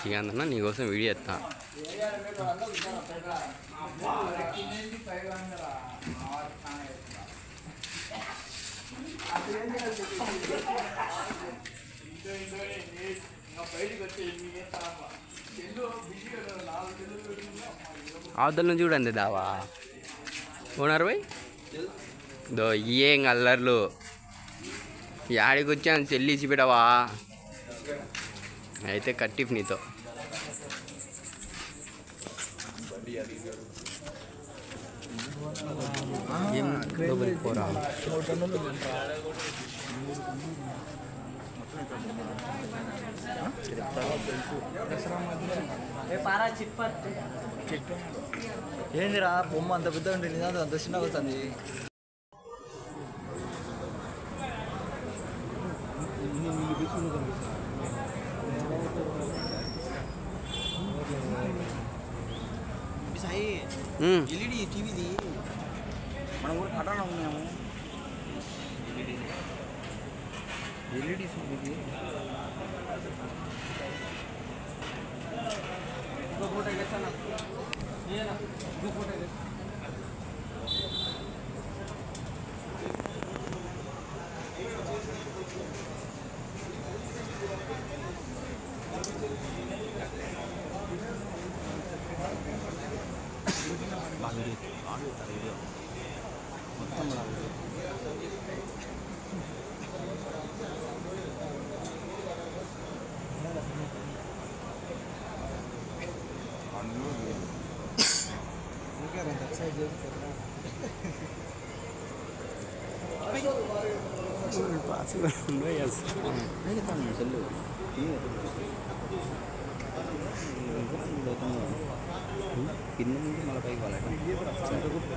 ఇక అన్న నీకోసం వీడియో ఎత్తా అవతల నుంచి కూడా అంతే దావా ఓనర్ పోయి దో ఏం అల్లర్లు యాడికి వచ్చాను చెల్లిసి పెట్టవా? అయితే కట్టిఫ్ నీతో. ఏం లోపలికి పోరా? ఏందిరా బొమ్మ అంత పెద్ద ఉంటే నిజాం అంత చిన్నగా వస్తుంది. ఎల్ఈడి టీవీది మనం కూడా కట్టాలి ఉన్నాము ఎల్ఈడి ఇది లాగేది ఆడియో తరగతి మొత్తం లాగేది పాసి ఉండవు किन्ने म्हणजे मला काही बोलायचं